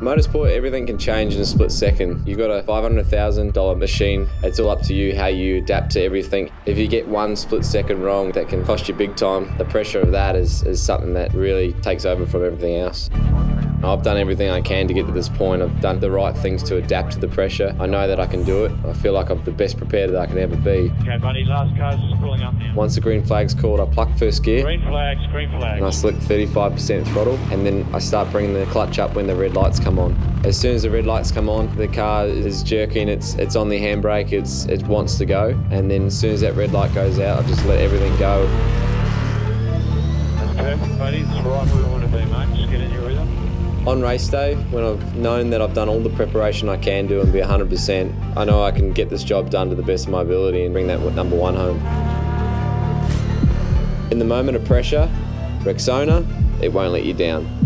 Motorsport, everything can change in a split second. You've got a $500,000 machine. It's all up to you how you adapt to everything. If you get one split second wrong, that can cost you big time. The pressure of that is, is something that really takes over from everything else. I've done everything I can to get to this point. I've done the right things to adapt to the pressure. I know that I can do it. I feel like I'm the best prepared that I can ever be. Okay, buddy, last car's pulling up now. Once the green flag's called, I pluck first gear Green flags, green flags. and I select 35% throttle, and then I start bringing the clutch up when the red lights come on. As soon as the red lights come on, the car is jerking. It's it's on the handbrake. It's it wants to go, and then as soon as that red light goes out, I just let everything go. On race day, when I've known that I've done all the preparation I can do and be 100%, I know I can get this job done to the best of my ability and bring that number one home. In the moment of pressure, Rexona, it won't let you down.